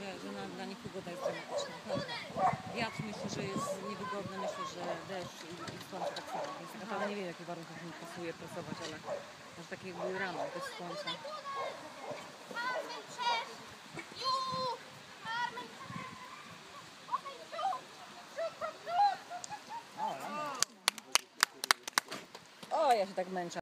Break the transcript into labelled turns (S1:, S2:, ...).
S1: że, że na, dla nich pogoda jest dramatyczna. Wiatr myślę, że jest niewygodny, myślę, że deszcz i, i słońce tak samo. Więc naprawdę nie wiem, jakie warunki mi pasuje pracować, ale może takie jakby rano, bez słońca. O, ja się tak męczę.